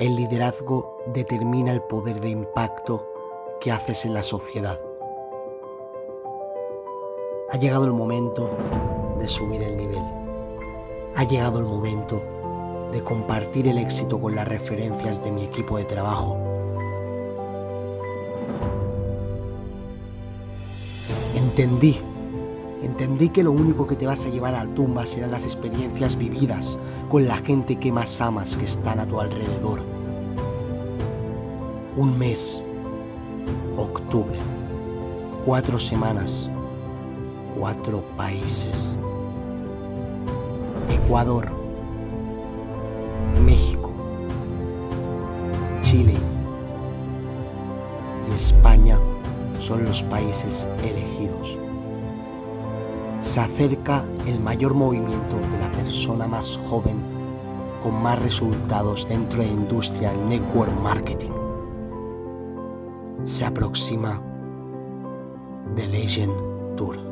El liderazgo determina el poder de impacto que haces en la sociedad. Ha llegado el momento de subir el nivel. Ha llegado el momento de compartir el éxito con las referencias de mi equipo de trabajo. Entendí, entendí que lo único que te vas a llevar a la tumba serán las experiencias vividas con la gente que más amas que están a tu alrededor. Un mes, octubre, cuatro semanas, cuatro países. Ecuador, México, Chile y España son los países elegidos. Se acerca el mayor movimiento de la persona más joven con más resultados dentro de la industria del network marketing. Se aproxima The Legend Tour.